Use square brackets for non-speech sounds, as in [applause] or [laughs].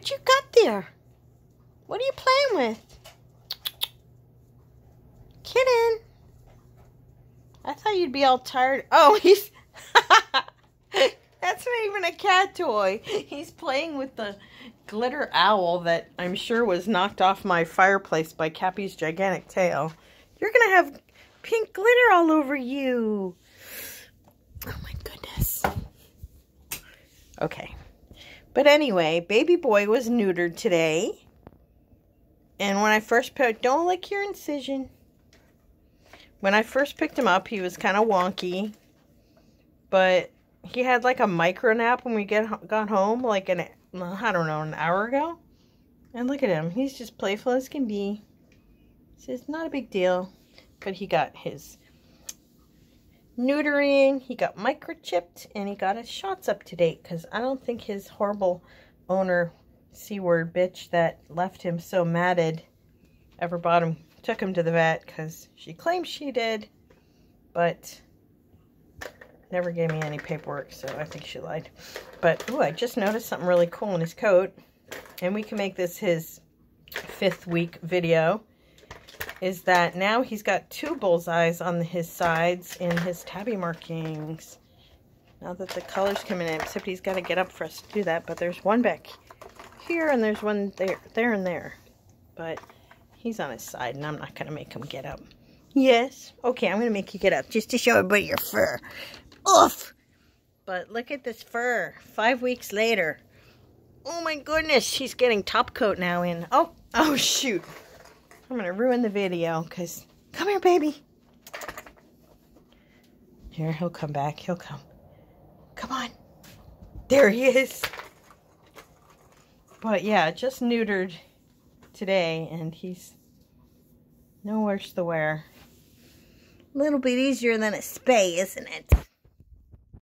What you got there? What are you playing with? Kitten. I thought you'd be all tired. Oh, [laughs] he's... [laughs] That's not even a cat toy. He's playing with the glitter owl that I'm sure was knocked off my fireplace by Cappy's gigantic tail. You're going to have pink glitter all over you. Oh my goodness. Okay. But anyway, baby boy was neutered today. And when I first put, don't lick your incision. When I first picked him up, he was kind of wonky. But he had like a micro nap when we get got home, like an, I don't know, an hour ago. And look at him. He's just playful as can be. So it's not a big deal. But he got his neutering, he got microchipped, and he got his shots up to date. Because I don't think his horrible owner, C-word bitch, that left him so matted, ever bought him, took him to the vet. Because she claims she did. But never gave me any paperwork, so I think she lied. But, ooh, I just noticed something really cool in his coat. And we can make this his fifth week video is that now he's got two bullseyes on his sides in his tabby markings. Now that the color's coming in, except he's got to get up for us to do that. But there's one back here and there's one there, there and there. But he's on his side and I'm not going to make him get up. Yes. Okay, I'm going to make you get up just to show everybody your fur. Oof. But look at this fur. Five weeks later. Oh my goodness, she's getting top coat now in. Oh, oh shoot. I'm going to ruin the video because... Come here, baby. Here, he'll come back. He'll come. Come on. There he is. But yeah, just neutered today and he's no worse the wear. A little bit easier than a spay, isn't it?